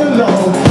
alone